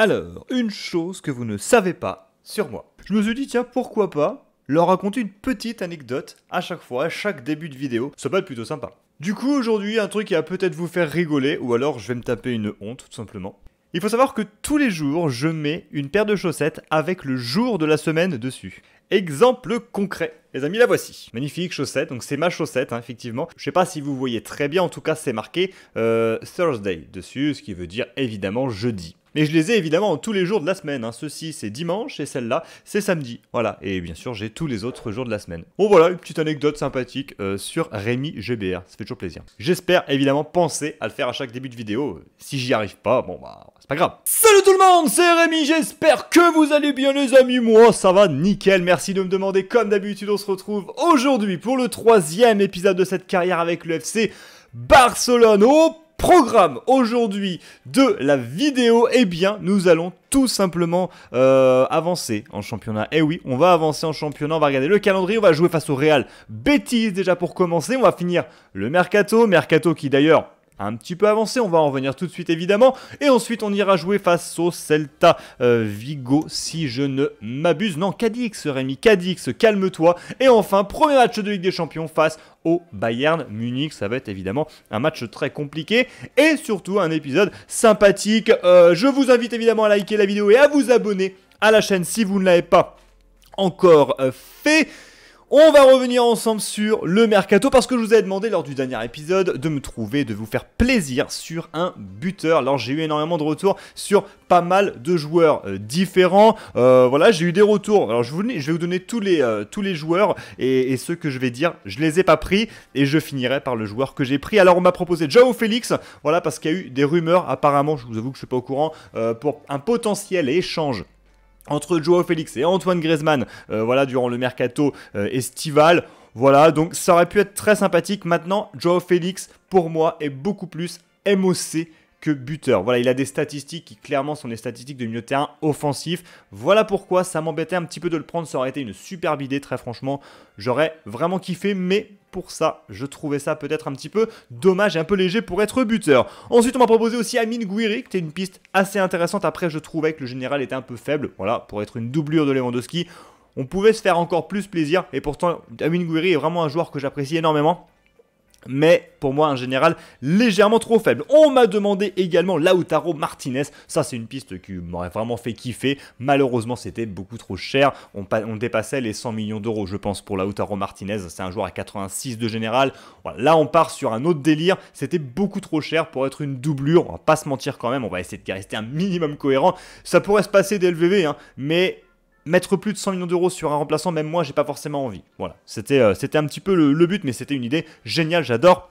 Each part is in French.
Alors, une chose que vous ne savez pas sur moi. Je me suis dit, tiens, pourquoi pas leur raconter une petite anecdote à chaque fois, à chaque début de vidéo. Ça peut être plutôt sympa. Du coup, aujourd'hui, un truc qui va peut-être vous faire rigoler, ou alors je vais me taper une honte, tout simplement. Il faut savoir que tous les jours, je mets une paire de chaussettes avec le jour de la semaine dessus. Exemple concret. Les amis, la voici. Magnifique chaussette. Donc c'est ma chaussette, hein, effectivement. Je sais pas si vous voyez très bien. En tout cas, c'est marqué euh, Thursday dessus, ce qui veut dire évidemment jeudi. Mais je les ai évidemment tous les jours de la semaine. Hein. Ceci, c'est dimanche et celle-là, c'est samedi. Voilà. Et bien sûr, j'ai tous les autres jours de la semaine. Bon, voilà, une petite anecdote sympathique euh, sur Rémi GBR. Ça fait toujours plaisir. J'espère évidemment penser à le faire à chaque début de vidéo. Si j'y arrive pas, bon, bah, c'est pas grave. Salut tout le monde, c'est Rémi. J'espère que vous allez bien, les amis. Moi, ça va nickel. Merci de me demander. Comme d'habitude, on se retrouve aujourd'hui pour le troisième épisode de cette carrière avec le FC Barcelone. Programme aujourd'hui de la vidéo, eh bien, nous allons tout simplement euh, avancer en championnat. Eh oui, on va avancer en championnat, on va regarder le calendrier, on va jouer face au Real Betis déjà pour commencer, on va finir le Mercato, Mercato qui d'ailleurs un petit peu avancé, on va en revenir tout de suite évidemment, et ensuite on ira jouer face au Celta euh, Vigo si je ne m'abuse, non Cadix Rémi, Cadix, calme-toi, et enfin premier match de Ligue des Champions face au Bayern Munich, ça va être évidemment un match très compliqué, et surtout un épisode sympathique, euh, je vous invite évidemment à liker la vidéo et à vous abonner à la chaîne si vous ne l'avez pas encore euh, fait. On va revenir ensemble sur le mercato parce que je vous ai demandé lors du dernier épisode de me trouver, de vous faire plaisir sur un buteur. Alors j'ai eu énormément de retours sur pas mal de joueurs euh, différents. Euh, voilà, j'ai eu des retours. Alors je, vais vous donner tous les, euh, tous les joueurs et, ceux que je vais dire, je les ai pas pris et je finirai par le joueur que j'ai pris. Alors on m'a proposé Joao Félix, voilà parce qu'il y a eu des rumeurs apparemment, je vous avoue que je suis pas au courant, pour un potentiel échange entre Joao Félix et Antoine Griezmann, euh, voilà, durant le mercato euh, estival. Voilà, donc ça aurait pu être très sympathique. Maintenant, Joao Félix, pour moi, est beaucoup plus MOC que buteur. Voilà, il a des statistiques qui clairement sont des statistiques de milieu terrain offensif. Voilà pourquoi ça m'embêtait un petit peu de le prendre. Ça aurait été une superbe idée, très franchement. J'aurais vraiment kiffé, mais pour ça, je trouvais ça peut-être un petit peu dommage et un peu léger pour être buteur. Ensuite, on m'a proposé aussi Amine Gouiri, qui était une piste assez intéressante. Après, je trouvais que le général était un peu faible. Voilà, pour être une doublure de Lewandowski, on pouvait se faire encore plus plaisir. Et pourtant, Amine Gouiri est vraiment un joueur que j'apprécie énormément mais pour moi en général légèrement trop faible. On m'a demandé également Lautaro Martinez, ça c'est une piste qui m'aurait vraiment fait kiffer, malheureusement c'était beaucoup trop cher, on, dépassait les 100 millions d'euros je pense pour Lautaro Martinez, c'est un joueur à 86 de général, là on part sur un autre délire, c'était beaucoup trop cher pour être une doublure, on va pas se mentir quand même, on va essayer de rester un minimum cohérent, ça pourrait se passer dès LVV, hein, mais mettre plus de 100 millions d'euros sur un remplaçant, même moi, j'ai pas forcément envie. Voilà, c'était euh, un petit peu le, but, mais c'était une idée géniale, j'adore.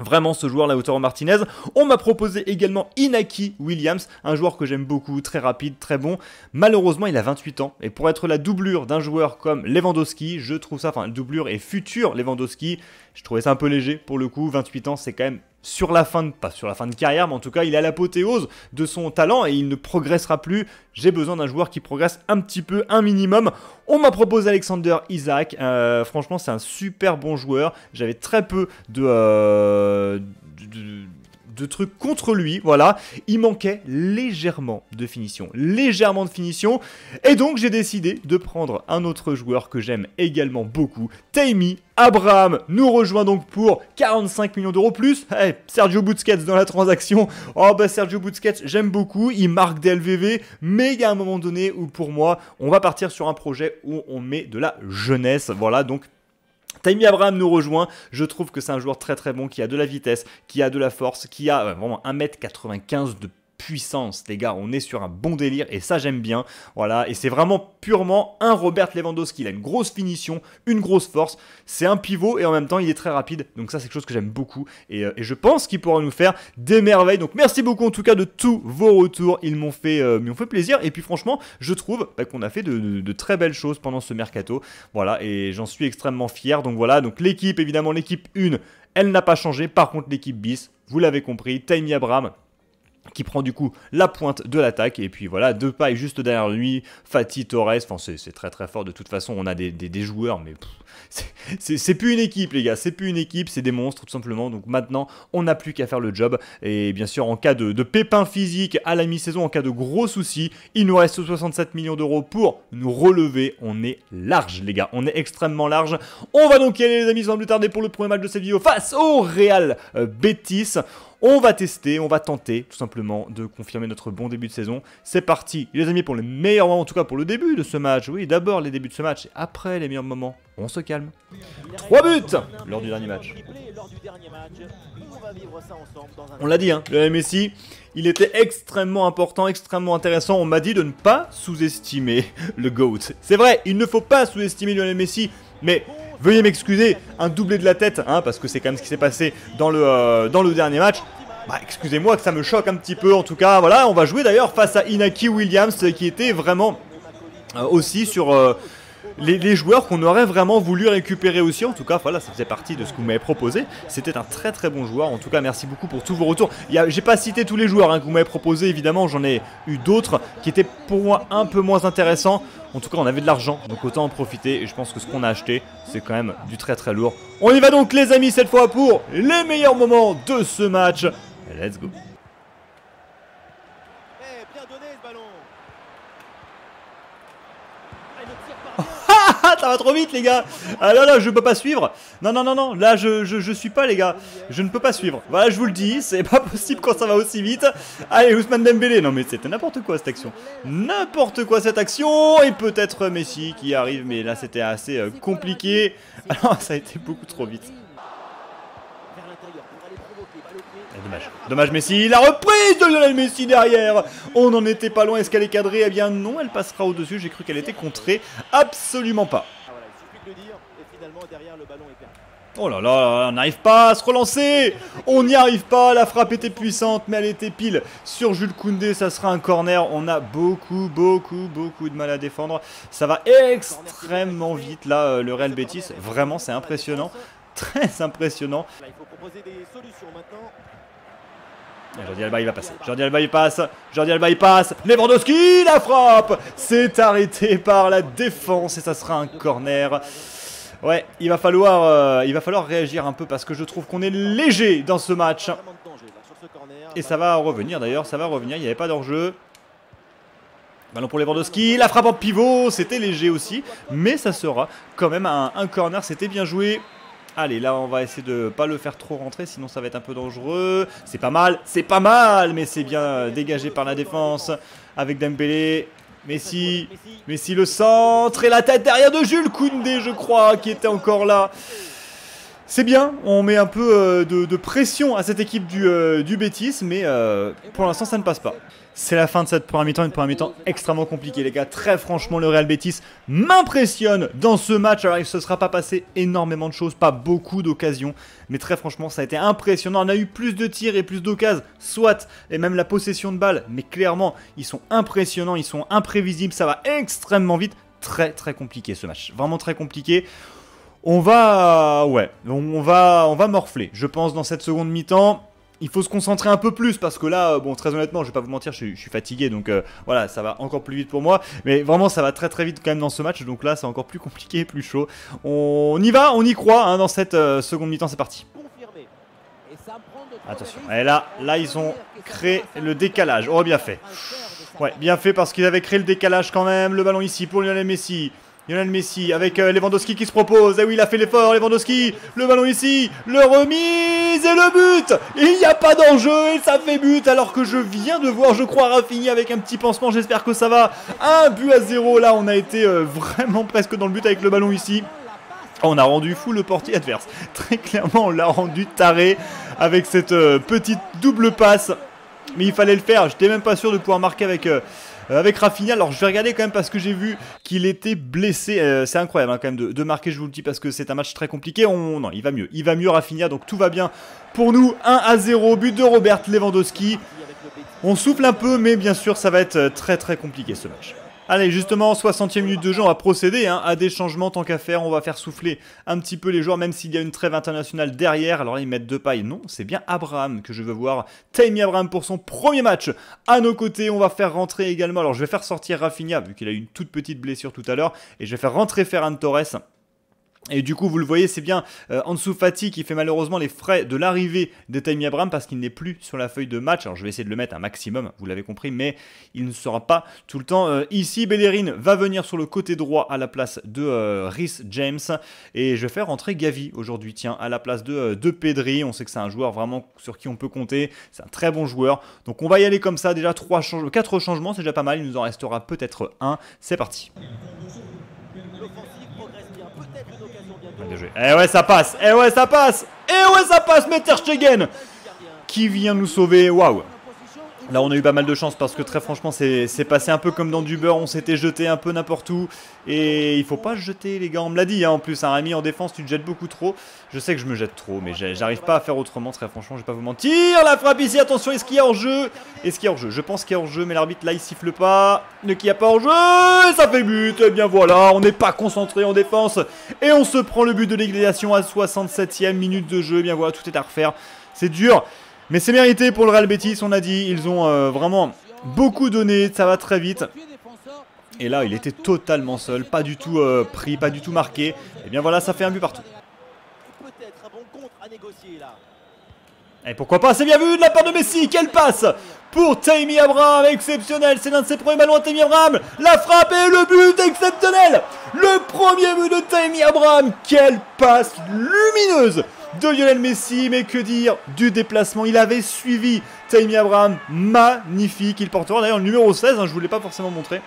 Vraiment ce joueur Lautaro Martinez. On m'a proposé également Inaki Williams, un joueur que j'aime beaucoup, très rapide, très bon. Malheureusement, il a 28 ans et pour être la doublure d'un joueur comme Lewandowski, je trouve ça, enfin doublure et futur Lewandowski, je trouvais ça un peu léger pour le coup. 28 ans, c'est quand même sur la fin de, pas sur la fin de carrière, mais en tout cas, il est à l'apothéose de son talent et il ne progressera plus. J'ai besoin d'un joueur qui progresse un petit peu, un minimum. On m'a proposé Alexander Isaac. Euh, franchement, c'est un super bon joueur. J'avais très peu de, euh, trucs contre lui, voilà. Il manquait légèrement de finition, légèrement de finition. Et donc j'ai décidé de prendre un autre joueur que j'aime également beaucoup, Tammy Abraham nous rejoint donc pour 45 millions d'euros plus. Hey, Sergio Busquets dans la transaction. Oh bah Sergio Busquets, j'aime beaucoup, il marque des LVV, mais il y a un moment donné où pour moi, on va partir sur un projet où on met de la jeunesse. Voilà, donc Tammy Abraham nous rejoint. Je trouve que c'est un joueur très très bon qui a de la vitesse, qui a de la force, qui a euh, vraiment 1m95 de puissance, les gars. On est sur un bon délire et ça j'aime bien. Voilà, et c'est vraiment purement un Robert Lewandowski. Il a une grosse finition, une grosse force. C'est un pivot et en même temps il est très rapide. Donc ça c'est quelque chose que j'aime beaucoup et, euh, je pense qu'il pourra nous faire des merveilles. Donc merci beaucoup en tout cas de tous vos retours. Ils m'ont fait, euh, fait plaisir et puis franchement je trouve bah, qu'on a fait de, très belles choses pendant ce mercato. Voilà et j'en suis extrêmement fier. Donc voilà, donc l'équipe évidemment l'équipe 1 elle n'a pas changé. Par contre l'équipe bis, vous l'avez compris, Tiny Abraham qui prend du coup la pointe de l'attaque. Et puis voilà, deux pailles juste derrière lui, Fatih Torres. Enfin, c'est très très fort. De toute façon, on a des, joueurs, mais c'est plus une équipe, les gars. C'est plus une équipe, c'est des monstres, tout simplement. Donc maintenant, on n'a plus qu'à faire le job. Et bien sûr, en cas de, de pépin physique à la mi-saison, en cas de gros soucis, il nous reste 67 millions d'euros pour nous relever. On est large, les gars. On est extrêmement large. On va donc y aller, les amis, sans plus tarder pour le premier match de cette vidéo face au Real euh, Betis. On va tester, on va tenter tout simplement de confirmer notre bon début de saison. C'est parti, les amis, pour le meilleur moment, en tout cas pour le début de ce match. Oui, d'abord les débuts de ce match et après les meilleurs moments. On se calme. 3 buts lors du dernier match. On l'a dit, hein, le Messi, il était extrêmement important, extrêmement intéressant. On m'a dit de ne pas sous-estimer le GOAT. C'est vrai, il ne faut pas sous-estimer Lionel Messi, mais Veuillez m'excuser, un doublé de la tête, hein, parce que c'est quand même ce qui s'est passé dans le, euh, dans le dernier match. Bah, excusez-moi que ça me choque un petit peu, en tout cas, voilà, on va jouer d'ailleurs face à Inaki Williams, qui était vraiment euh, aussi sur... Euh, les, joueurs qu'on aurait vraiment voulu récupérer aussi. En tout cas, voilà, ça faisait partie de ce que vous m'avez proposé. C'était un très très bon joueur. En tout cas, merci beaucoup pour tous vos retours. J'ai pas cité tous les joueurs hein, que vous m'avez proposé, évidemment. J'en ai eu d'autres qui étaient pour moi un peu moins intéressants. En tout cas, on avait de l'argent, donc autant en profiter. Et je pense que ce qu'on a acheté, c'est quand même du très très lourd. On y va donc, les amis, cette fois pour les meilleurs moments de ce match. Let's go. Ça va trop vite les gars. Ah là là, je peux pas suivre. Non, non, non, non, là je, je, suis pas les gars. Je ne peux pas suivre. Voilà, je vous le dis, c'est pas possible quand ça va aussi vite. Allez, Ousmane Dembélé. Non mais c'était n'importe quoi cette action. N'importe quoi cette action. Et peut-être Messi qui arrive, mais là c'était assez euh, compliqué. Alors ça a été beaucoup trop vite Dommage. Messi. La reprise de Lionel Messi derrière. On n'en était pas loin. Est-ce qu'elle est cadrée? Eh bien non, elle passera au-dessus. J'ai cru qu'elle était contrée. Absolument pas. Oh là là, on n'arrive pas à se relancer On n'y arrive pas, la frappe était puissante, mais elle était pile sur Jules Koundé, ça sera un corner. On a beaucoup, beaucoup, beaucoup de mal à défendre. Ça va extrêmement vite là, euh, le Real Betis. Vraiment, c'est impressionnant. Très impressionnant. il faut proposer des solutions maintenant. Jordi Alba il va passer. Jordi Alba il passe. Jordi Alba il passe. Lewandowski la frappe. C'est arrêté par la défense et ça sera un corner. Ouais, il va falloir, euh, réagir un peu parce que je trouve qu'on est léger dans ce match. Et ça va revenir d'ailleurs, ça va revenir. Il n'y avait pas d'enjeu. Ballon pour Lewandowski, la frappe en pivot, c'était léger aussi, mais ça sera quand même un corner, c'était bien joué. Allez, là, on va essayer de pas le faire trop rentrer, sinon ça va être un peu dangereux. C'est pas mal, c'est pas mal, mais c'est bien dégagé par la défense avec Dembélé. Messi, Messi le centre et la tête derrière de Jules Koundé, je crois, qui était encore là. C'est bien, on met un peu euh, de, pression à cette équipe du, euh, du Bétis, mais euh, pour l'instant ça ne passe pas. C'est la fin de cette première mi-temps, une première mi-temps extrêmement compliquée les gars. Très franchement, le Real Betis m'impressionne dans ce match. Alors il ne se sera pas passé énormément de choses, pas beaucoup d'occasions, mais très franchement ça a été impressionnant. On a eu plus de tirs et plus d'occasions, soit, et même la possession de balles, mais clairement ils sont impressionnants, ils sont imprévisibles, ça va extrêmement vite. Très très compliqué ce match, vraiment très compliqué. On va, ouais, on va, on va morfler, je pense, dans cette seconde mi-temps. Il faut se concentrer un peu plus parce que là, bon, très honnêtement, je vais pas vous mentir, je, suis fatigué, donc euh, voilà, ça va encore plus vite pour moi. Mais vraiment, ça va très très vite quand même dans ce match, donc là, c'est encore plus compliqué, plus chaud. On y va, on y croit hein, dans cette euh, seconde mi-temps, c'est parti. Attention, et là, là, ils ont créé le décalage. Oh, bien fait. Ouais, bien fait parce qu'ils avaient créé le décalage quand même. Le ballon ici pour Lionel Messi. Lionel Messi avec euh, Lewandowski qui se propose. Et eh oui, il a fait l'effort, Lewandowski. Le ballon ici, le remise et le but. Il n'y a pas d'enjeu et ça fait but alors que je viens de voir, je crois, Rafinha avec un petit pansement. J'espère que ça va. Un but à zéro. Là, on a été euh, vraiment presque dans le but avec le ballon ici. On a rendu fou le portier adverse. Très clairement, on l'a rendu taré avec cette euh, petite double passe. Mais il fallait le faire. J'étais même pas sûr de pouvoir marquer avec avec Rafinha. Alors je vais regarder quand même parce que j'ai vu qu'il était blessé. Euh, c'est incroyable hein, quand même de, marquer, je vous le dis, parce que c'est un match très compliqué. On, non, il va mieux. Il va mieux Rafinha, donc tout va bien pour nous. 1 à 0, but de Robert Lewandowski. On souffle un peu, mais bien sûr, ça va être euh, très très compliqué ce match. Allez, justement, 60e minute de jeu, on va procéder hein, à des changements tant qu'à faire. On va faire souffler un petit peu les joueurs, même s'il y a une trêve internationale derrière. Alors là, ils mettent deux pailles. Non, c'est bien Abraham que je veux voir. Tammy Abraham pour son premier match à nos côtés. On va faire rentrer également. Alors, je vais faire sortir Rafinha, vu qu'il a eu une toute petite blessure tout à l'heure. Et je vais faire rentrer Ferran Torres. Et du coup, vous le voyez, c'est bien euh, Ansu Fati qui fait malheureusement les frais de l'arrivée de Tammy Abraham parce qu'il n'est plus sur la feuille de match. Alors, je vais essayer de le mettre un maximum, vous l'avez compris, mais il ne sera pas tout le temps euh, ici. Bellerin va venir sur le côté droit à la place de euh, Rhys James. Et je vais faire rentrer Gavi aujourd'hui, tiens, à la place de, euh, de Pedri. On sait que c'est un joueur vraiment sur qui on peut compter. C'est un très bon joueur. Donc, on va y aller comme ça. Déjà, 3 change 4 changements, c'est déjà pas mal. Il nous en restera peut-être un. C'est parti. Eh ouais, ça passe. Eh ouais, ça passe. Eh ouais, ça passe. Mais Ter Stegen qui vient nous sauver. Waouh. Là, on a eu pas mal de chance parce que très franchement, c'est passé un peu comme dans du beurre. On s'était jeté un peu n'importe où. Et il faut pas se jeter, les gars. On me l'a dit hein, en plus. Un en défense, tu te jettes beaucoup trop. Je sais que je me jette trop, mais j'arrive pas à faire autrement. Très franchement, je vais pas vous mentir. La frappe ici, attention. Est-ce qu'il y a hors-jeu Est-ce qu'il y a hors-jeu Je pense qu'il y a hors-jeu, mais l'arbitre là, il siffle pas. Ne qu'il n'y a pas hors-jeu. Ça fait but. Et eh bien voilà, on n'est pas concentré en défense. Et on se prend le but de l'égalisation à 67ème minute de jeu. Et eh bien voilà, tout est à refaire. C'est dur. Mais c'est mérité pour le Real Betis, on a dit. Ils ont euh, vraiment beaucoup donné, ça va très vite. Et là, il était totalement seul, pas du tout euh, pris, pas du tout marqué. Et eh bien voilà, ça fait un but partout. Et pourquoi pas, c'est bien vu de la part de Messi, quelle passe pour Tammy Abraham, exceptionnel, c'est l'un de ses premiers ballons à Tammy Abraham, la frappe et le but exceptionnel Le premier but de Tammy Abraham, quelle passe lumineuse de Lionel Messi, mais que dire du déplacement? Il avait suivi Tammy Abraham, magnifique. Il portera d'ailleurs le numéro 16, hein, je ne vous l'ai pas forcément montré.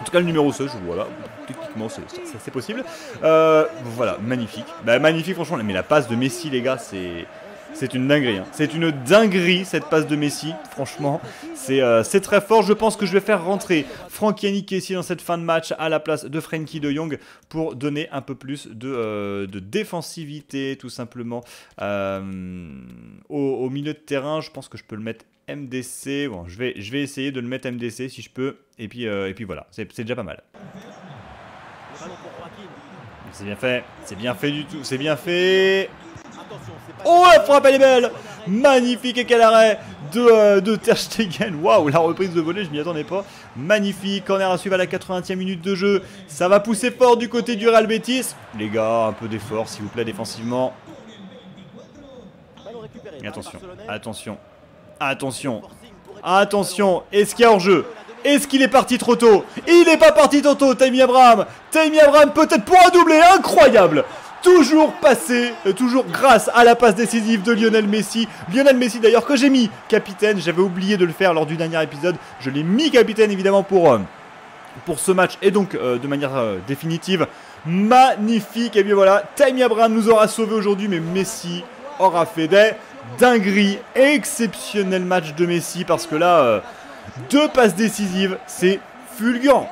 En tout cas, le numéro 16, voilà, techniquement, c'est possible. Euh, voilà, magnifique. Bah, magnifique, franchement. Mais la passe de Messi, les gars, c'est c'est une dinguerie. Hein. C'est une dinguerie cette passe de Messi. Franchement, euh, c'est très fort. Je pense que je vais faire rentrer Franck Yannick ici dans cette fin de match à la place de Frankie de Jong pour donner un peu plus de, euh, défensivité tout simplement euh, au, milieu de terrain. Je pense que je peux le mettre MDC. Bon, je vais, je vais essayer de le mettre MDC si je peux. Et puis, et puis voilà, c'est déjà pas mal. C'est bien fait, c'est bien fait du tout, c'est bien fait. Oh, la frappe, elle est belle Magnifique et quel arrêt de, euh, de Ter Stegen. Waouh, la reprise de volée, je m'y attendais pas. Magnifique, corner à suivre à la 80e minute de jeu. Ça va pousser fort du côté du Real Betis. Les gars, un peu d'effort, s'il vous plaît, défensivement. attention, attention, attention, attention. Est-ce qu'il y a hors-jeu est-ce qu'il est parti trop tôt? Il n'est pas parti trop tôt, Tammy Abraham Tammy Abraham peut-être pour un doublé incroyable toujours passé, euh, toujours grâce à la passe décisive de Lionel Messi. Lionel Messi d'ailleurs que j'ai mis capitaine, j'avais oublié de le faire lors du dernier épisode. Je l'ai mis capitaine évidemment pour, euh, pour ce match et donc euh, de manière définitive. Magnifique, et bien voilà, Tammy Abraham nous aura sauvé aujourd'hui, mais Messi aura fait des dingueries. Exceptionnel match de Messi parce que là, deux passes décisives, c'est fulgurant.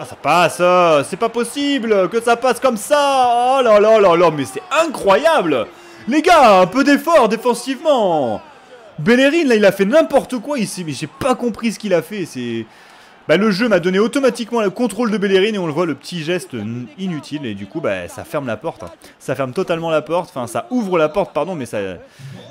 Ah, ça passe euh, C'est pas possible que ça passe comme ça. Oh là là là là, mais c'est incroyable. Les gars, un peu d'effort défensivement. Bellerin, là, il a fait n'importe quoi ici, mais j'ai pas compris ce qu'il a fait, c'est... Bah, le jeu m'a donné automatiquement le contrôle de Bellerin et on le voit, le petit geste inutile. Et du coup, bah, ça ferme la porte. Hein. Ça ferme totalement la porte. Enfin, ça ouvre la porte, pardon, mais ça,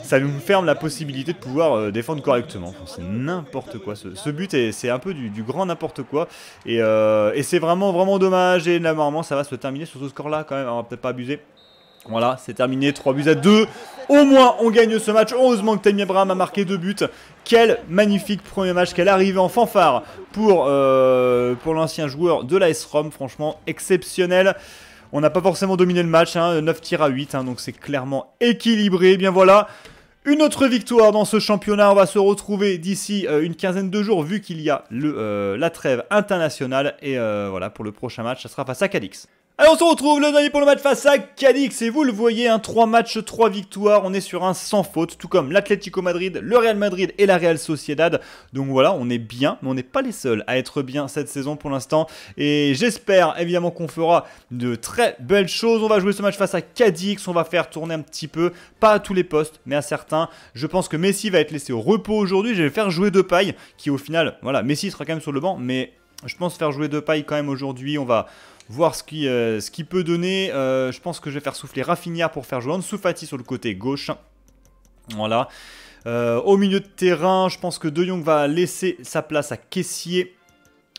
ça nous ferme la possibilité de pouvoir euh, défendre correctement. c'est n'importe quoi. Ce, but, c'est un peu du, grand n'importe quoi. Euh, et, c'est vraiment, vraiment dommage. Et normalement, ça va se terminer sur ce score-là quand même. On va peut-être pas abuser. Voilà, c'est terminé, 3 buts à 2. Au moins, on gagne ce match. Heureusement que Tammy Abraham a marqué deux buts. Quel magnifique premier match, quelle arrivée en fanfare pour, euh, l'ancien joueur de l'AS Rome. Franchement, exceptionnel. On n'a pas forcément dominé le match, 9 hein, tirs à 8, hein, donc c'est clairement équilibré. Eh bien voilà, une autre victoire dans ce championnat. On va se retrouver d'ici euh, une quinzaine de jours, vu qu'il y a euh, la trêve internationale. Et voilà, pour le prochain match, ça sera face à Cadix. Allez, on se retrouve le dernier pour le match face à Cadix. Et vous le voyez, un 3 matchs, 3 victoires. On est sur un sans faute, tout comme l'Atlético Madrid, le Real Madrid et la Real Sociedad. Donc voilà, on est bien, mais on n'est pas les seuls à être bien cette saison pour l'instant. Et j'espère évidemment qu'on fera de très belles choses. On va jouer ce match face à Cadix. On va faire tourner un petit peu, pas à tous les postes, mais à certains. Je pense que Messi va être laissé au repos aujourd'hui. Je vais faire jouer de paille, qui au final, voilà, Messi sera quand même sur le banc, mais je pense faire jouer de paille quand même aujourd'hui. On va voir ce qui, euh, ce qui peut donner. Euh, je pense que je vais faire souffler Rafinha pour faire jouer Ansu Fati sur le côté gauche. Voilà. Euh, au milieu de terrain, je pense que De Jong va laisser sa place à Caissier.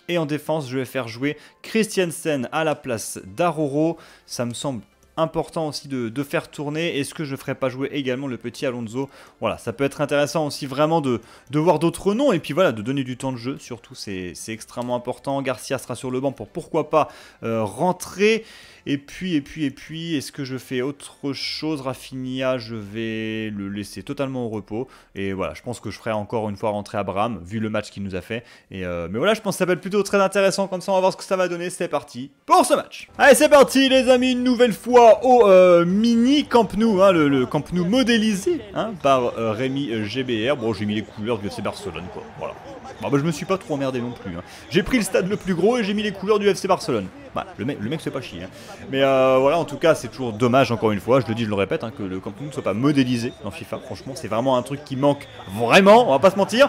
Et en défense, je vais faire jouer Christiansen à la place d'Aroro. Ça me semble important aussi de, faire tourner. Est-ce que je ne ferai pas jouer également le petit Alonso? Voilà, ça peut être intéressant aussi vraiment de, voir d'autres noms et puis voilà, de donner du temps de jeu. Surtout, c'est extrêmement important. Garcia sera sur le banc pour pourquoi pas euh, rentrer. Et puis, et puis, et puis, est-ce que je fais autre chose? Rafinha, je vais le laisser totalement au repos. Et voilà, je pense que je ferai encore une fois rentrer Abraham, vu le match qu'il nous a fait. Et euh, mais voilà, je pense que ça va être plutôt très intéressant. Comme ça, on va voir ce que ça va donner. C'est parti pour ce match. Allez, c'est parti, les amis, une nouvelle fois au euh, mini Camp Nou, hein, le, Camp Nou modélisé hein, par euh, Rémi GBR. Bon, j'ai mis les couleurs du FC Barcelone, quoi. Voilà. Bah, bah, je me suis pas trop emmerdé non plus. Hein. J'ai pris le stade le plus gros et j'ai mis les couleurs du FC Barcelone. Bah, le, mec, le pas chier. Hein. Mais euh, voilà, en tout cas, c'est toujours dommage, encore une fois, je le dis, je le répète, hein, que le Camp ne soit pas modélisé dans FIFA. Franchement, c'est vraiment un truc qui manque vraiment, on va pas se mentir.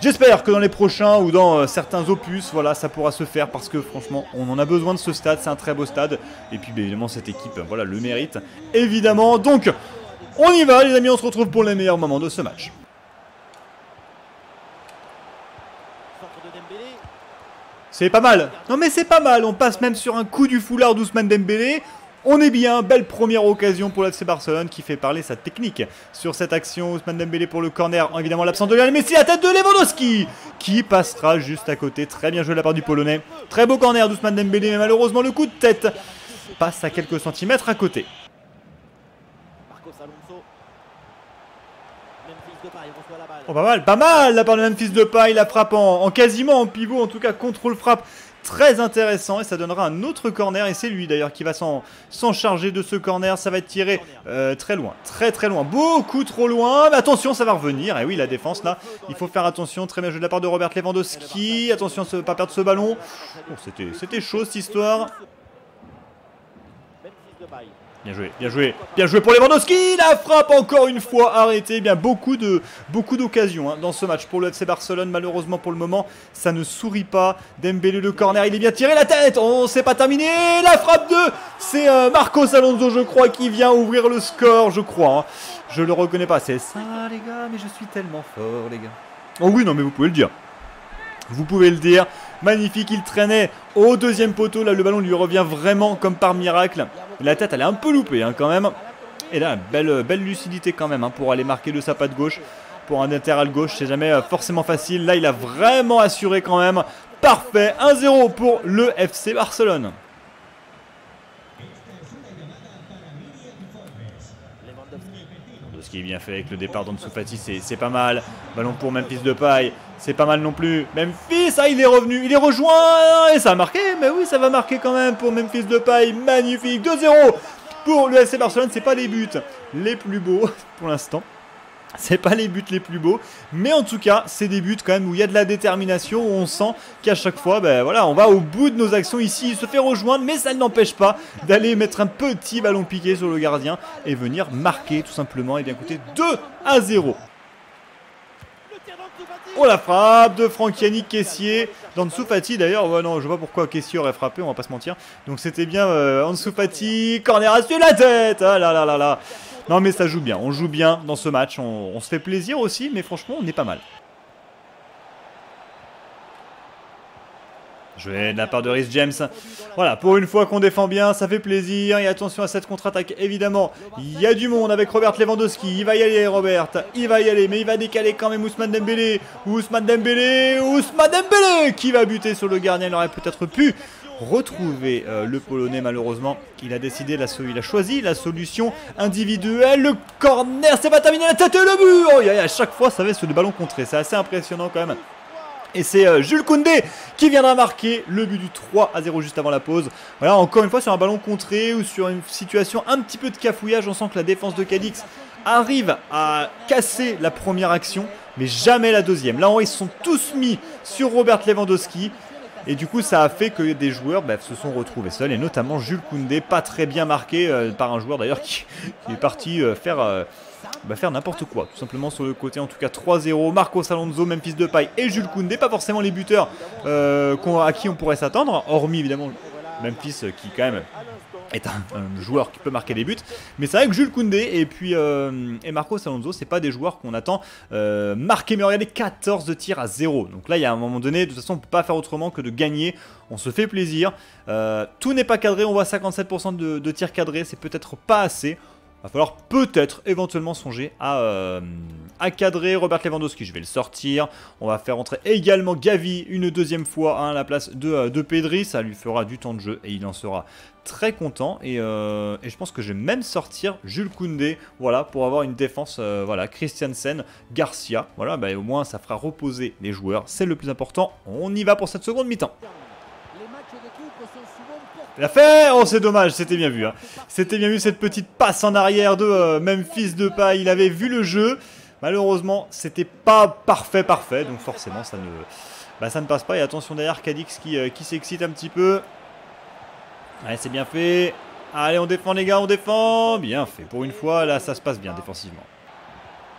J'espère que dans les prochains ou dans euh, certains opus, voilà, ça pourra se faire parce que franchement, on en a besoin de ce stade, c'est un très beau stade. Et puis, évidemment, cette équipe, voilà, le mérite, évidemment. Donc, on y va, les amis, on se retrouve pour les meilleurs moments de ce match. C'est pas mal. Non mais c'est pas mal. On passe même sur un coup du foulard d'Ousmane Dembélé. On est bien, belle première occasion pour l'FC Barcelone qui fait parler sa technique sur cette action. Ousmane Dembélé pour le corner, évidemment l'absence de Lionel Messi, la tête de Lewandowski qui passera juste à côté. Très bien joué de la part du Polonais. Très beau corner d'Ousmane Dembélé, mais malheureusement le coup de tête passe à quelques centimètres à côté. Oh, pas mal, pas mal la part de Memphis de paille, la frappe en, quasiment en pivot, en tout cas contrôle frappe très intéressant et ça donnera un autre corner et c'est lui d'ailleurs qui va s'en charger de ce corner, ça va être tiré euh, très loin, très très loin, beaucoup trop loin, mais attention ça va revenir, et oui la défense là, il faut faire attention, très bien joué de la part de Robert Lewandowski, attention à ne pas perdre ce ballon, bon, c'était chaud cette histoire, Bien joué, bien joué, bien joué pour Lewandowski, la frappe encore une fois arrêtée, bien beaucoup de beaucoup d'occasions hein, dans ce match pour le FC Barcelone, malheureusement pour le moment ça ne sourit pas, Dembélé le corner, il est bien tiré la tête, on s'est pas terminé, la frappe de, c'est euh, Marcos Alonso je crois qui vient ouvrir le score, je crois, hein. je le reconnais pas, c'est ça les gars, mais je suis tellement fort les gars. Oh oui non mais vous pouvez le dire, vous pouvez le dire, magnifique, il traînait au deuxième poteau, là le ballon lui revient vraiment comme par miracle. La tête, elle est un peu loupée hein, quand même. Et là, belle, belle lucidité quand même hein, pour aller marquer de sa patte gauche. Pour un latéral gauche, c'est jamais euh, forcément facile. Là, il a vraiment assuré quand même. Parfait, 1-0 pour le FC Barcelone. Ce qui est bien fait avec le départ d'Ansu Fati, c'est pas mal. Ballon pour Memphis de paille, c'est pas mal non plus. Memphis, ah, il est revenu, il est rejoint et ça a marqué. Mais oui, ça va marquer quand même pour Memphis de paille. Magnifique, 2-0 pour le FC Barcelone. C'est pas les buts les plus beaux pour l'instant. C'est pas les buts les plus beaux, mais en tout cas, c'est des buts quand même où il y a de la détermination, où on sent qu'à chaque fois, ben voilà, on va au bout de nos actions ici, il se fait rejoindre, mais ça ne n'empêche pas d'aller mettre un petit ballon piqué sur le gardien et venir marquer tout simplement, et bien écoutez, 2 à 0. Oh la frappe de Franck Yannick Caissier. D'Ansu Fati d'ailleurs, ouais, non, je vois pourquoi Caissier aurait frappé, on va pas se mentir. Donc c'était bien euh, Ansu Fati, corner la tête Ah là là là là Non mais ça joue bien, on joue bien dans ce match, on se fait plaisir aussi, mais franchement on est pas mal. Joué de la part de Rhys James. Voilà, pour une fois qu'on défend bien, ça fait plaisir. Et attention à cette contre-attaque, évidemment. Il y a du monde avec Robert Lewandowski. Il va y aller, Robert. Il va y aller, mais il va décaler quand même Ousmane Dembélé. Ousmane Dembélé, Ousmane Dembélé qui va buter sur le gardien. Il aurait peut-être pu retrouver euh, le Polonais malheureusement. Il a décidé, il a choisi la solution individuelle. Le corner, c'est pas terminé, la tête et le but oh, À chaque fois, ça va sur le ballon contré. C'est assez impressionnant quand même Et c'est euh, Jules Koundé qui viendra marquer le but du 3 à 0 juste avant la pause. Voilà, encore une fois sur un ballon contré ou sur une situation un petit peu de cafouillage, on sent que la défense de Cadix arrive à casser la première action, mais jamais la deuxième. Là, ils se sont tous mis sur Robert Lewandowski. Et du coup, ça a fait que des joueurs bah, se sont retrouvés seuls, et notamment Jules Koundé, pas très bien marqué euh, par un joueur d'ailleurs qui, est parti euh, faire, euh, bah, faire n'importe quoi, tout simplement sur le côté. En tout cas, 3-0, Marcos Alonso, Memphis Depay et Jules Koundé, pas forcément les buteurs à qui on pourrait s'attendre, hormis évidemment Memphis qui quand même est un, joueur qui peut marquer des buts. Mais c'est vrai que Jules Koundé et puis euh, et Marcos Alonso, c'est pas des joueurs qu'on attend euh, marquer. Mais regardez, 14 de tirs à 0. Donc là, il y a un moment donné, de toute façon, on peut pas faire autrement que de gagner. On se fait plaisir. Euh, tout n'est pas cadré. On voit 57% de, de tirs cadrés. C'est peut-être pas assez va falloir peut-être éventuellement songer à, euh, à, cadrer Robert Lewandowski. Je vais le sortir. On va faire entrer également Gavi une deuxième fois hein, à la place de, euh, de Pedri. Ça lui fera du temps de jeu et il en sera très content. Et, euh, je pense que je vais même sortir Jules Koundé voilà, pour avoir une défense. voilà, Christiansen, Garcia. Voilà, bah, au moins ça fera reposer les joueurs. C'est le plus important. On y va pour cette seconde mi-temps. Il a fait Oh, c'est dommage, c'était bien vu. Hein. C'était bien vu cette petite passe en arrière de euh, Memphis de paille. Il avait vu le jeu. Malheureusement, c'était pas parfait, parfait. Donc forcément, ça ne, bah, ça ne passe pas. Et attention derrière, Cadix qui, euh, qui s'excite un petit peu. Allez, c'est bien fait. Allez, on défend les gars, on défend. Bien fait. Pour une fois, là, ça se passe bien défensivement.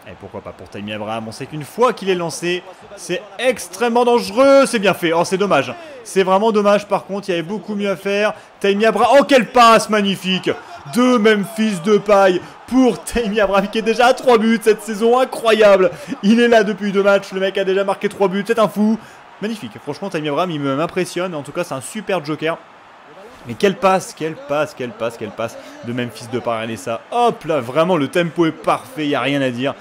Et pourquoi pas pour Tammy Abraham On sait qu'une fois qu'il est lancé, c'est extrêmement dangereux. C'est bien fait. Oh, c'est dommage. C'est vraiment dommage. Par contre, il y avait beaucoup mieux à faire. Tammy Abraham. Oh, quelle passe magnifique de Memphis de paille pour Tammy Abraham qui est déjà à 3 buts cette saison. Incroyable. Il est là depuis deux matchs. Le mec a déjà marqué 3 buts. C'est un fou. Magnifique. Franchement, Tammy Abraham, il m'impressionne. En tout cas, c'est un super joker. Mais quelle passe, quelle passe, quelle passe, quelle passe de Memphis de paille. ça. Hop là, vraiment, le tempo est parfait. Il n'y a rien à dire.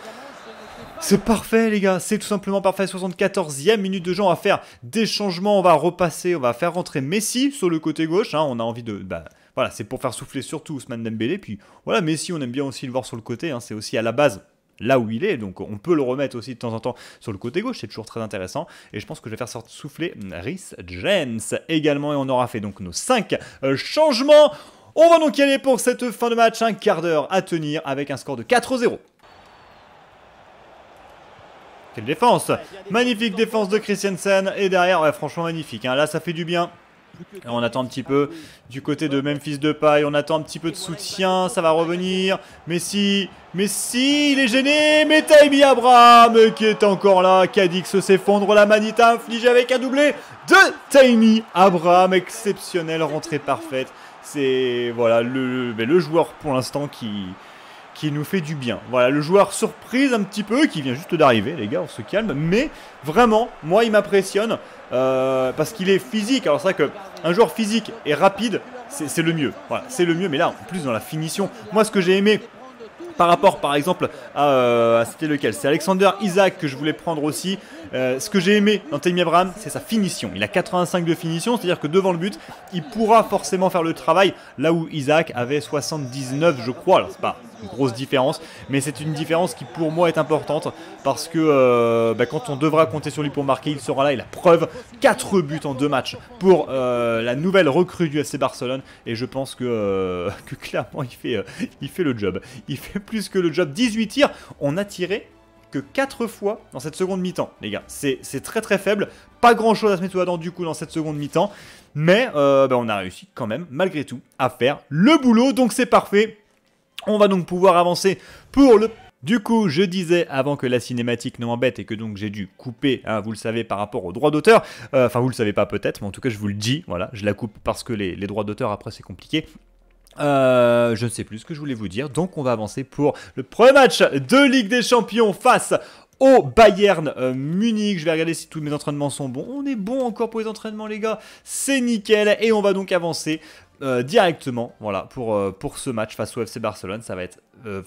C'est parfait les gars, c'est tout simplement parfait. 74e minute de jeu, on va faire des changements, on va repasser, on va faire rentrer Messi sur le côté gauche. Hein. on a envie de... Bah, voilà, c'est pour faire souffler surtout Ousmane Dembélé. Puis voilà, Messi, on aime bien aussi le voir sur le côté. Hein. c'est aussi à la base là où il est, donc on peut le remettre aussi de temps en temps sur le côté gauche, c'est toujours très intéressant. Et je pense que je vais faire souffler Rhys James également, et on aura fait donc nos 5 euh, changements. On va donc y aller pour cette fin de match, un quart d'heure à tenir avec un score de 4-0. Quelle défense Magnifique défense de Christiansen. Et derrière, ouais, franchement magnifique. Hein. Là, ça fait du bien. On attend un petit peu du côté de Memphis de paille. On attend un petit peu de soutien. Ça va revenir. Messi. Messi, il est gêné. Mais Taimi Abraham qui est encore là. Cadix s'effondre. La manita infligée avec un doublé de Taimi Abraham. Exceptionnel. Rentrée parfaite. C'est voilà le, le joueur pour l'instant qui, qui nous fait du bien. Voilà, le joueur surprise un petit peu, qui vient juste d'arriver, les gars, on se calme. Mais vraiment, moi, il m'impressionne euh, parce qu'il est physique. Alors c'est vrai qu'un joueur physique et rapide, c'est le mieux. Voilà, c'est le mieux. Mais là, en plus dans la finition, moi, ce que j'ai aimé par rapport par exemple à, euh, c'était lequel C'est Alexander Isaac que je voulais prendre aussi. Euh, ce que j'ai aimé dans Tammy Abraham, c'est sa finition. Il a 85 de finition, c'est-à-dire que devant le but, il pourra forcément faire le travail là où Isaac avait 79, je crois. Alors c'est pas une grosse différence, mais c'est une différence qui pour moi est importante parce que euh, bah, quand on devra compter sur lui pour marquer, il sera là. Il a preuve 4 buts en 2 matchs pour la nouvelle recrue du FC Barcelone et je pense que, clairement il fait, il fait le job. Il fait plus que le job. 18 tirs, on a tiré que 4 fois dans cette seconde mi-temps, les gars. C'est très très faible. Pas grand chose à se mettre sous la dent du coup dans cette seconde mi-temps. Mais euh, ben, on a réussi quand même, malgré tout, à faire le boulot. Donc c'est parfait. On va donc pouvoir avancer pour le du coup, je disais avant que la cinématique ne m'embête et que donc j'ai dû couper, hein, vous le savez, par rapport aux droits d'auteur. Euh, enfin, vous le savez pas peut-être, mais en tout cas, je vous le dis. Voilà, je la coupe parce que les droits d'auteur après c'est compliqué. Euh, je ne sais plus ce que je voulais vous dire, donc on va avancer pour le premier match de Ligue des Champions face au Bayern euh, Munich. Je vais regarder si tous mes entraînements sont bons. On est bon encore pour les entraînements les gars, c'est nickel. Et on va donc avancer euh, directement voilà, pour, ce match face au FC Barcelone. Ça va être...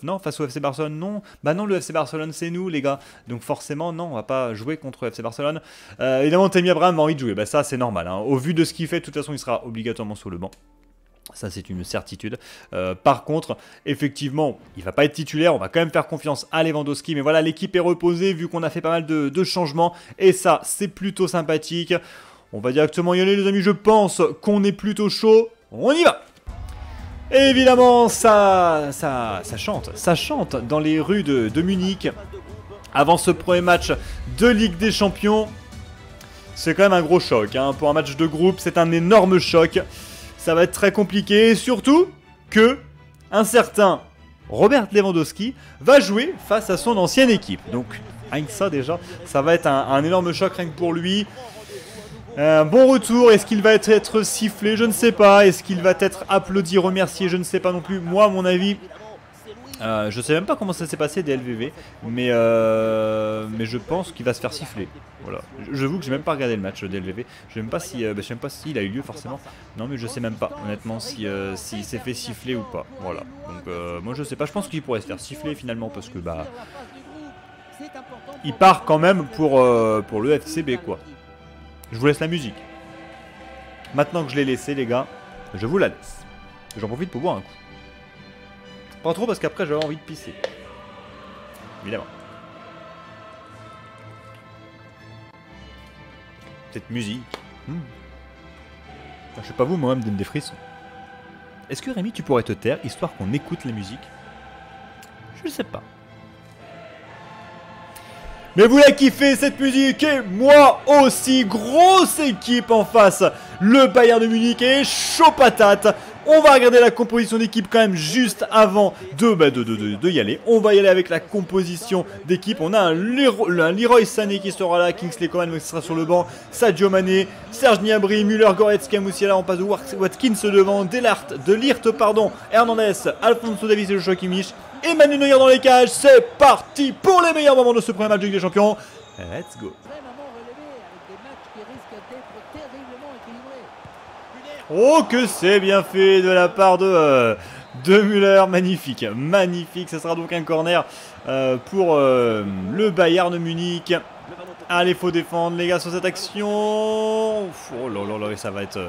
non, face au FC Barcelone, non. Bah non, le FC Barcelone c'est nous les gars. Donc forcément, non, on va pas jouer contre le FC Barcelone. évidemment, Tammy Abraham a envie de jouer. Bah ça c'est normal. Hein. Au vu de ce qu'il fait, de toute façon, il sera obligatoirement sur le banc. Ça, c'est une certitude. Euh, par contre, effectivement, il va pas être titulaire. On va quand même faire confiance à Lewandowski. Mais voilà, l'équipe est reposée vu qu'on a fait pas mal de, changements. Et ça, c'est plutôt sympathique. On va directement y aller, les amis. Je pense qu'on est plutôt chaud. On y va évidemment, ça, ça, ça chante. Ça chante dans les rues de, Munich. Avant ce premier match de Ligue des Champions. C'est quand même un gros choc. Hein. Pour un match de groupe, c'est un énorme choc. Ça va être très compliqué. surtout que un certain Robert Lewandowski va jouer face à son ancienne équipe. Donc, rien que ça déjà, ça va être un, énorme choc rien que pour lui. Un bon retour, est-ce qu'il va être, sifflé? Je ne sais pas. Est-ce qu'il va être applaudi, remercié? Je ne sais pas non plus. Moi, à mon avis, euh, je sais même pas comment ça s'est passé des LVV, mais, euh, mais je pense qu'il va se faire siffler. Voilà. Je vous que j'ai même pas regardé le match des LVV. Je sais même pas si, euh, bah, je sais même pas s'il a eu lieu forcément. Non, mais je sais même pas honnêtement si s'il s'est fait siffler ou pas. Voilà. Donc moi je sais pas. Je pense qu'il pourrait se faire siffler finalement parce que bah il part quand même pour pour le FCB quoi. Je vous laisse la musique. Maintenant que je l'ai laissé les gars, je vous la laisse. J'en profite pour boire un coup. Pas trop parce qu'après j'avais envie de pisser. Évidemment. Cette musique. Hmm. Je sais pas vous, moi, me donne des frissons. Est-ce que Rémi, tu pourrais te taire histoire qu'on écoute la musique? Je sais pas. Mais vous la kiffez cette musique et moi aussi, grosse équipe en face. Le Bayern de Munich est chaud patate. On va regarder la composition d'équipe quand même juste avant de, bah, de, de, y aller. On va y aller avec la composition d'équipe. On a un, Leroy, Sané qui sera là, Kingsley Coman qui sera sur le banc, Sadio Mané, Serge Gnabry, Müller, Goretzka, Moussiala, on passe de Watkins devant, Delart, de Lirt, pardon, Hernandez, Alfonso Davis et Joachim Mich, et Manu Neuer dans les cages. C'est parti pour les meilleurs moments de ce premier match de Ligue des Champions. Let's go. Oh que c'est bien fait de la part de, euh, Müller, magnifique, magnifique, ce sera donc un corner euh, pour euh, le Bayern Munich. Allez, faut défendre les gars sur cette action. Oh là là là, ça va être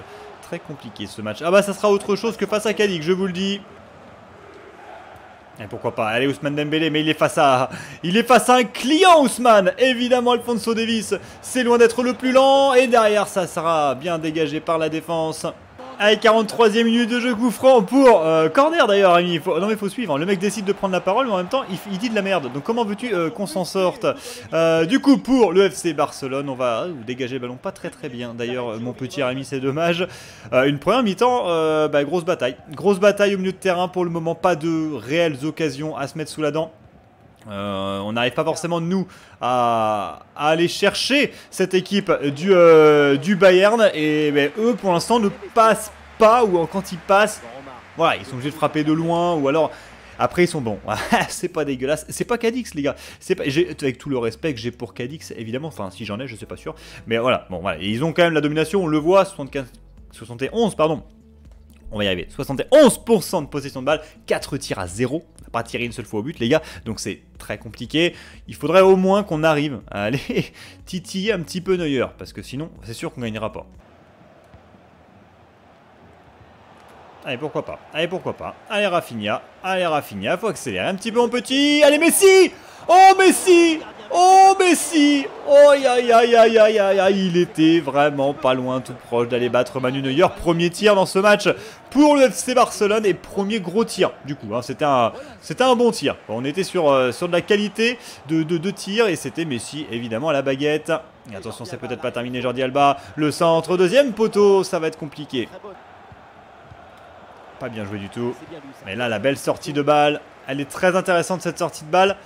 très compliqué ce match. Ah bah ça sera autre chose que face à Kadik, je vous le dis. Et pourquoi pas Allez Ousmane Dembélé, mais il est face à... Il est face à un client Ousmane Évidemment Alfonso Davis, c'est loin d'être le plus lent. Et derrière ça sera bien dégagé par la défense. Allez, 43ème minute de jeu coup franc pour euh, corner d'ailleurs, Rémi. Non, mais faut suivre. Le mec décide de prendre la parole, mais en même temps, il, dit de la merde. Donc, comment veux-tu euh, qu'on s'en sorte? Euh, Du coup, pour le FC Barcelone, on va dégager le ballon pas très très bien. D'ailleurs, mon petit Rémi, c'est dommage. une première mi-temps, bah, grosse bataille. Grosse bataille au milieu de terrain. Pour le moment, pas de réelles occasions à se mettre sous la dent. On n'arrive pas forcément nous à, aller chercher cette équipe du, du Bayern et eux pour l'instant ne passent pas ou quand ils passent, voilà, ils sont obligés de frapper de loin ou alors après ils sont bons. c'est pas dégueulasse. C'est pas Cadix les gars. C'est avec tout le respect que j'ai pour Cadix évidemment. Enfin si j'en ai, je sais pas sûr. Mais voilà, bon voilà, ils ont quand même la domination. On le voit, 75, 71 pardon. On va y arriver. 71% de possession de balle, 4 tirs à 0. On n'a pas tiré une seule fois au but, les gars. Donc c'est très compliqué. Il faudrait au moins qu'on arrive à aller titiller un petit peu Neuer. Parce que sinon, c'est sûr qu'on gagnera pas. Allez, pourquoi pas. Allez, pourquoi pas. Allez, Rafinha. Allez, Rafinha. Faut accélérer un petit peu, mon petit. Allez, Messi Oh, Messi Oh, Messi Oh, aïe, aïe, aïe, aïe, aïe, aïe, Il était vraiment pas loin, tout proche d'aller battre Manu Neuer. Premier tir dans ce match pour le FC Barcelone et premier gros tir, du coup. Hein. C'était un, un bon tir. On était sur, euh, sur de la qualité de, de, de tir et c'était Messi, évidemment, à la baguette. Et attention, c'est peut-être pas terminé, Jordi Alba. Le centre, deuxième poteau, ça va être compliqué. Pas bien joué du tout. Mais là, la belle sortie de balle. Elle est très intéressante cette sortie de balle.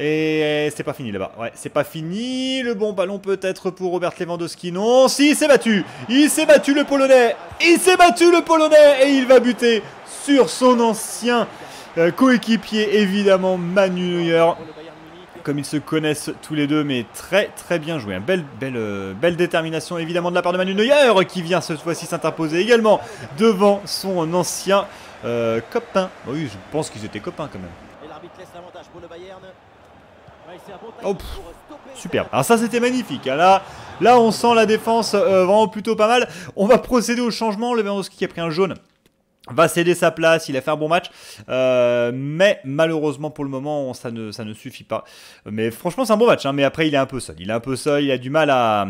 Et c'est pas fini là-bas. Ouais, c'est pas fini. Le bon ballon peut-être pour Robert Lewandowski. Non, si, il s'est battu. Il s'est battu le Polonais. Il s'est battu le Polonais. Et il va buter sur son ancien euh, coéquipier, évidemment, Manu Neuer comme ils se connaissent tous les deux, mais très très bien joué. Euh, belle détermination évidemment de la part de Manu Neuer qui vient cette fois-ci s'interposer également devant son ancien euh, copain. Oui, je pense qu'ils étaient copains quand même. Oh, super. Alors ça c'était magnifique. Hein. Là, là on sent la défense euh, vraiment plutôt pas mal. On va procéder au changement. Le Lewandowski qui a pris un jaune va céder sa place, il a fait un bon match, euh, mais malheureusement pour le moment ça ne, suffit pas. Mais franchement c'est un bon match, hein, mais après il est un peu seul, il est un peu seul, il a du mal à,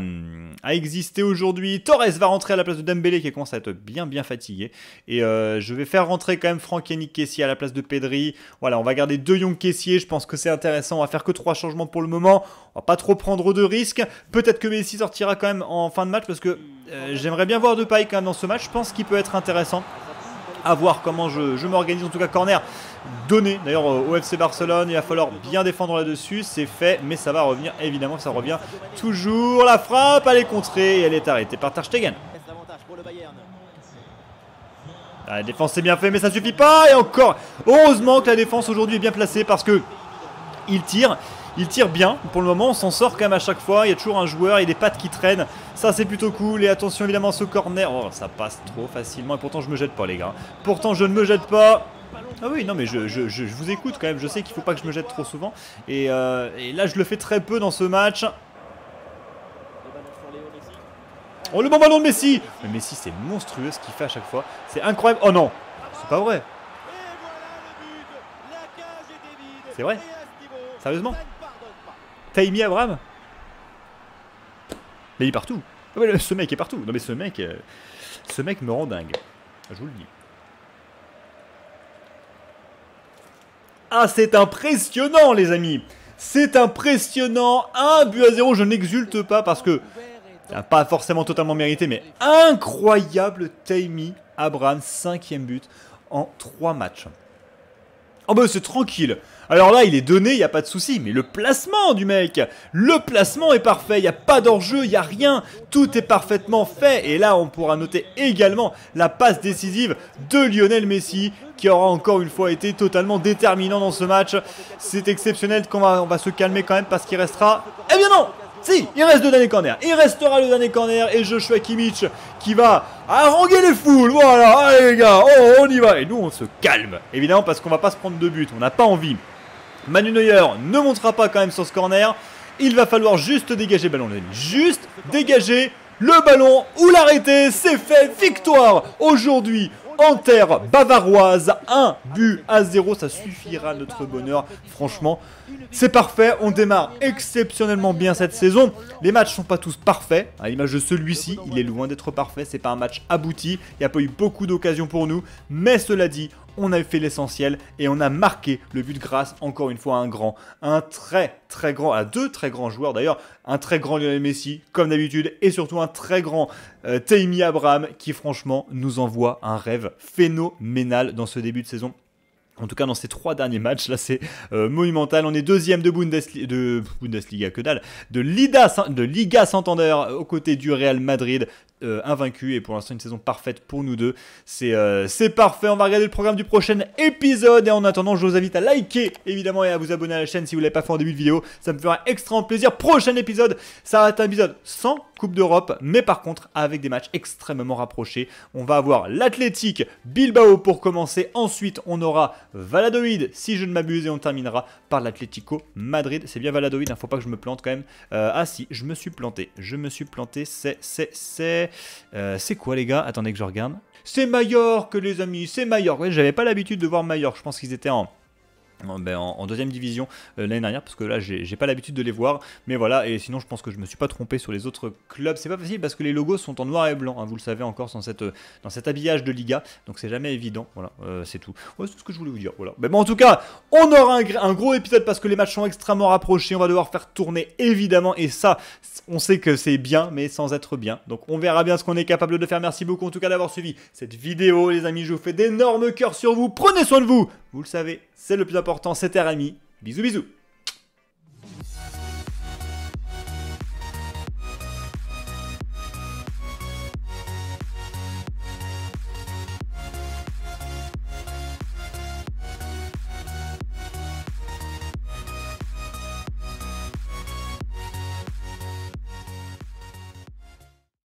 exister aujourd'hui. Torres va rentrer à la place de Dembélé qui commence à être bien bien fatigué, et euh, je vais faire rentrer quand même Franck Yannick Kessier à la place de Pedri. Voilà, on va garder deux Young Kessier, je pense que c'est intéressant, on va faire que trois changements pour le moment, on va pas trop prendre de risques. Peut-être que Messi sortira quand même en fin de match parce que euh, j'aimerais bien voir de paille quand même dans ce match, je pense qu'il peut être intéressant à voir comment je, m'organise. En tout cas, corner donné. D'ailleurs, au FC Barcelone, il va falloir bien défendre là-dessus. C'est fait, mais ça va revenir. Évidemment, ça revient toujours. La frappe, elle est contrée et elle est arrêtée par Ter Stegen. La défense c'est bien fait, mais ça suffit pas. Et encore, heureusement que la défense aujourd'hui est bien placée parce que il tire. Il tire bien, pour le moment on s'en sort quand même à chaque fois, il y a toujours un joueur, il y a des pattes qui traînent, ça c'est plutôt cool, et attention évidemment ce corner, oh ça passe trop facilement, et pourtant je me jette pas les gars, pourtant je ne me jette pas, ah oui, non mais je, vous écoute quand même, je sais qu'il faut pas que je me jette trop souvent, et, euh, et là je le fais très peu dans ce match, Oh le bon ballon de Messi. Mais Messi c'est monstrueux ce qu'il fait à chaque fois. C'est incroyable. Oh non. C'est pas vrai. C'est vrai. Sérieusement? Taimi Abraham Mais il est partout. Ah ce mec est partout. Non mais ce mec, euh, ce mec me rend dingue. Je vous le dis. Ah, c'est impressionnant, les amis. C'est impressionnant. Un but à zéro. Je n'exulte pas parce que pas forcément totalement mérité, mais incroyable Taimi Abraham, cinquième but en trois matchs. Oh bah c'est tranquille. Alors là, il est donné, il n'y a pas de souci. Mais le placement du mec, le placement est parfait. Il n'y a pas d'enjeu, il n'y a rien. Tout est parfaitement fait. Et là, on pourra noter également la passe décisive de Lionel Messi qui aura encore une fois été totalement déterminant dans ce match. C'est exceptionnel qu'on va, on va se calmer quand même parce qu'il restera... Eh bien non il reste le dernier corner. Il restera le dernier corner et Joshua Kimmich qui va haranguer les foules. Voilà, allez les gars, oh, on y va. Et nous, on se calme. Évidemment, parce qu'on va pas se prendre de but. On n'a pas envie. Manu Neuer ne montera pas quand même sur ce corner. Il va falloir juste dégager le ballon. Juste dégager le ballon ou l'arrêter. C'est fait. Victoire aujourd'hui en terre bavaroise. Un but à zéro, ça suffira notre bonheur. Franchement, c'est parfait. On démarre exceptionnellement bien cette saison. Les matchs sont pas tous parfaits. À l'image de celui-ci, il est loin d'être parfait. C'est pas un match abouti. Il n'y a pas eu beaucoup d'occasions pour nous. Mais cela dit, on a fait l'essentiel et on a marqué le but grâce encore une fois à un grand, un très très grand, à deux très grands joueurs d'ailleurs, un très grand Lionel Messi comme d'habitude et surtout un très grand euh, Taimi Abraham qui franchement nous envoie un rêve phénoménal dans ce début de saison. En tout cas, dans ces trois derniers matchs, là, c'est euh, monumental. On est deuxième de, Bundesliga, de Bundesliga, que dalle, de Liga Santander aux côtés du Real Madrid. Euh, invaincu et pour l'instant une saison parfaite pour nous deux. Euh, c'est parfait, on va regarder le programme du prochain épisode et en attendant je vous invite à liker évidemment et à vous abonner à la chaîne si vous ne l'avez pas fait en début de vidéo, ça me fera extrêmement plaisir. Prochain épisode, ça va être un épisode sans Coupe d'Europe, mais par contre avec des matchs extrêmement rapprochés. On va avoir l'Athletic Bilbao pour commencer, ensuite on aura Valadoid si je ne m'abuse et on terminera par l'Atlético Madrid. C'est bien Valadoid, il hein, ne faut pas que je me plante quand même. Euh, ah si, je me suis planté, je me suis planté, c'est, c'est, c'est... Euh, c'est quoi les gars? Attendez que je regarde. C'est Mallorca les amis, c'est Mallorca. Ouais, J'avais pas l'habitude de voir Mallorca, je pense qu'ils étaient en ben, en, deuxième division euh, l'année dernière parce que là j'ai pas l'habitude de les voir. Mais voilà et sinon je pense que je me suis pas trompé sur les autres clubs. C'est pas facile parce que les logos sont en noir et blanc hein, vous le savez encore dans, cette, dans cet habillage de Liga. Donc c'est jamais évident. Voilà euh, c'est tout. C'est ce que je voulais vous dire. Voilà. Mais bon en tout cas on aura un, gros épisode parce que les matchs sont extrêmement rapprochés. On va devoir faire tourner évidemment et ça on sait que c'est bien mais sans être bien. Donc on verra bien ce qu'on est capable de faire. Merci beaucoup en tout cas d'avoir suivi cette vidéo les amis. Je vous fais d'énormes cœurs sur vous. Prenez soin de vous. Vous le savez c'est le plus important, c'était Rémi. Bisous bisous